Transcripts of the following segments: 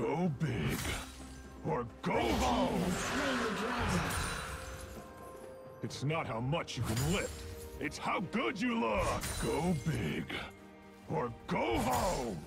Go big. Or go home! It's not how much you can lift. It's how good you look! Go big. Or go home!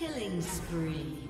Killing spree.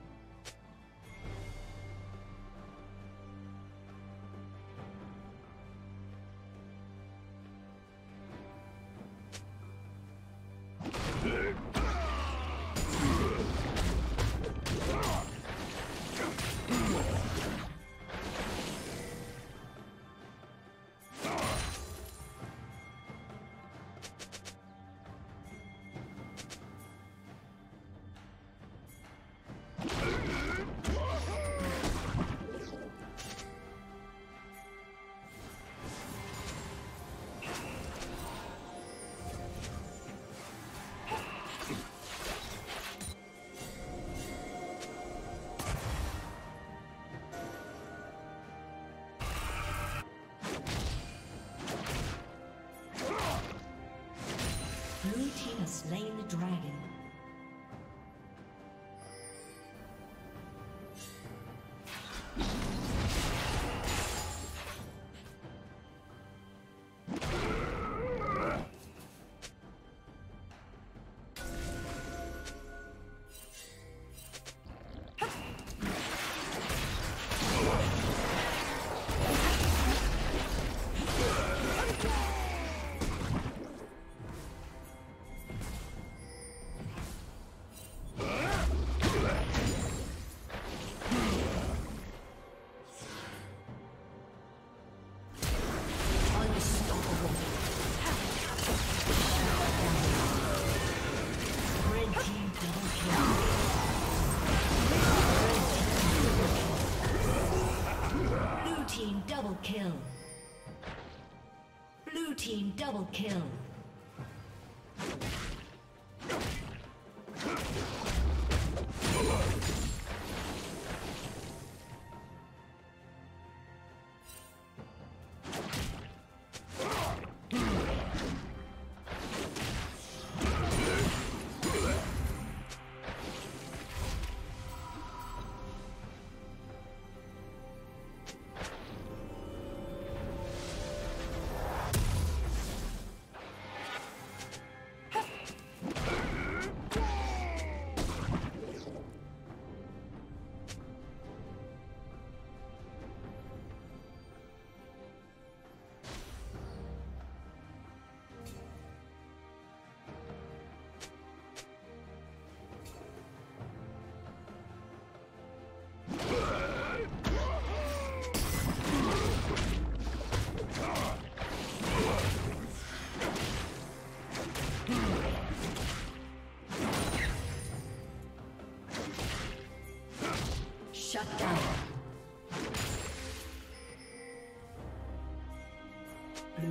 Slain the dragon. Team double kill.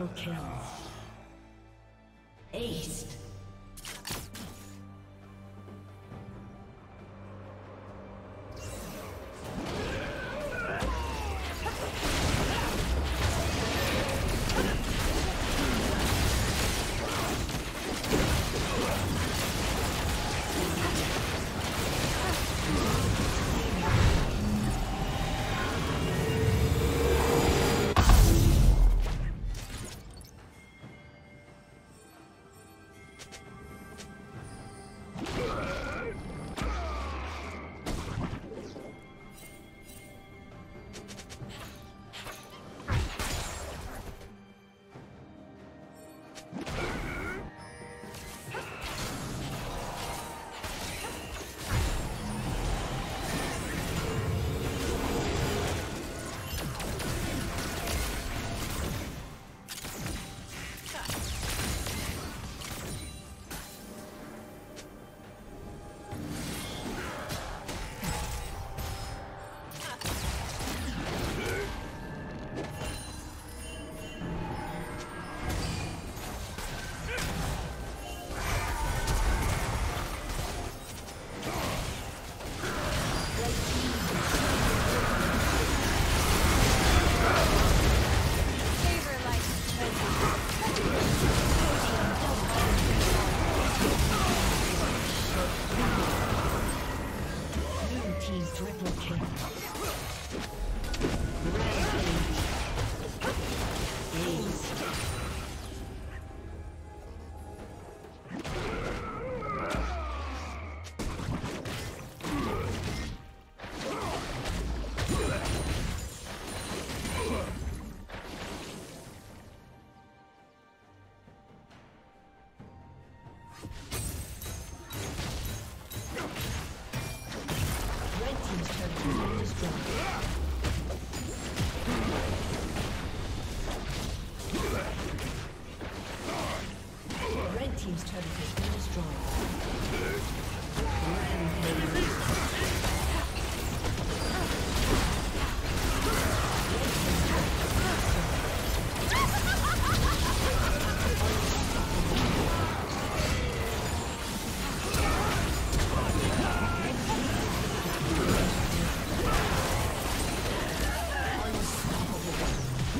Good you look!